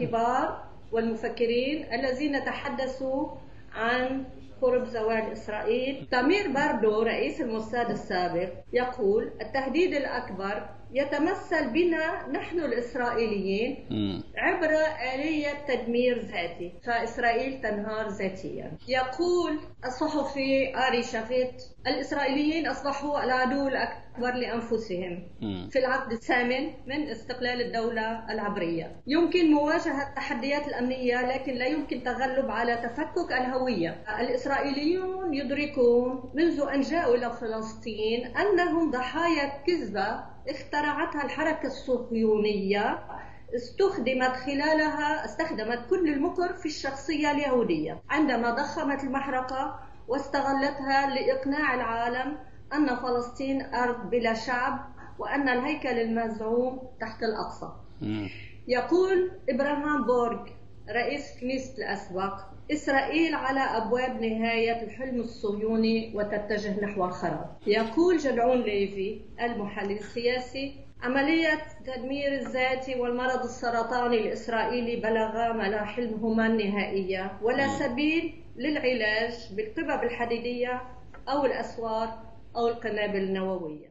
الكبار والمفكرين الذين تحدثوا عن قرب زوال إسرائيل. تامير باردو رئيس الموساد السابق يقول التهديد الأكبر يتمثل بنا نحن الإسرائيليين عبر آلية تدمير ذاتي فإسرائيل تنهار ذاتيا. يقول الصحفي آري شافيت الإسرائيليين أصبحوا العدو الأكبر لأنفسهم في العقد الثامن من استقلال الدولة العبرية. يمكن مواجهة التحديات الأمنية لكن لا يمكن تغلب على تفكك الهوية. الإسرائيليون يدركون منذ أن جاءوا إلى فلسطين أنهم ضحايا كذبة اخترعتها الحركة الصهيونية استخدمت خلالها استخدمت كل المكر في الشخصية اليهودية. عندما ضخمت المحرقة واستغلتها لإقناع العالم أن فلسطين أرض بلا شعب وأن الهيكل المزعوم تحت الأقصى. يقول إبراهام بورغ رئيس كنيسة الأسبق إسرائيل على أبواب نهاية الحلم الصهيوني وتتجه نحو الخراب. يقول جدعون ليفي المحلل السياسي عملية تدمير الذات والمرض السرطاني الإسرائيلي بلغا مراحلهما النهائية ولا سبيل للعلاج بالقبب الحديدية أو الأسوار أو القنابل النووية.